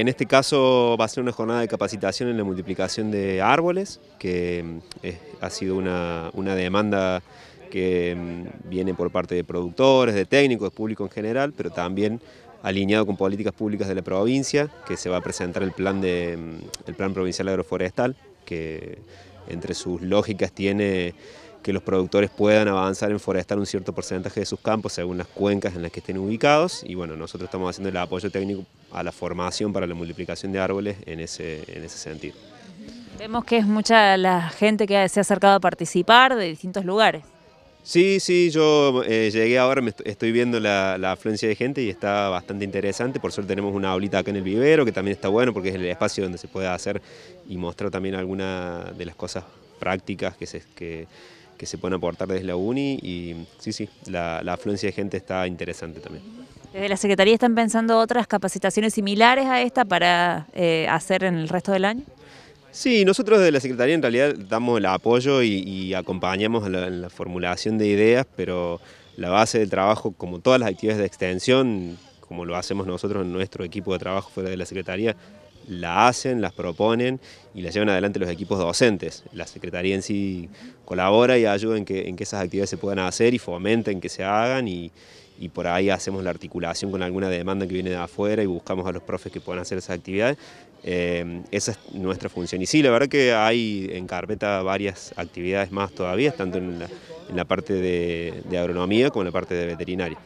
En este caso va a ser una jornada de capacitación en la multiplicación de árboles, que mm, ha sido una, demanda que mm, viene por parte de productores, de técnicos, de público en general, pero también alineado con políticas públicas de la provincia, que se va a presentar el plan, de, mm, el plan provincial agroforestal, que entre sus lógicas tiene que los productores puedan avanzar en forestar un cierto porcentaje de sus campos según las cuencas en las que estén ubicados y bueno, nosotros estamos haciendo el apoyo técnico a la formación para la multiplicación de árboles en ese, en ese sentido. Vemos que es mucha la gente que se ha acercado a participar de distintos lugares. Sí, sí, yo eh, llegué ahora, me estoy viendo la, afluencia de gente y está bastante interesante. Por suerte tenemos una aulita acá en el vivero, que también está bueno porque es el espacio donde se puede hacer y mostrar también algunas de las cosas prácticas que se, que, se pueden aportar desde la UNI. Y sí, sí, la, afluencia de gente está interesante también. ¿Desde la Secretaría están pensando otras capacitaciones similares a esta para eh, hacer en el resto del año? Sí, nosotros de la Secretaría en realidad damos el apoyo y, acompañamos en la, formulación de ideas, pero la base del trabajo, como todas las actividades de extensión, como lo hacemos nosotros en nuestro equipo de trabajo fuera de la Secretaría, la hacen, las proponen y las llevan adelante los equipos docentes. La Secretaría en sí colabora y ayuda en que, en que esas actividades se puedan hacer y fomenten que se hagan y, por ahí hacemos la articulación con alguna demanda que viene de afuera y buscamos a los profes que puedan hacer esas actividades. Eh, esa es nuestra función. Y sí, la verdad que hay en carpeta varias actividades más todavía, tanto en la, parte de, de agronomía como en la parte de veterinaria.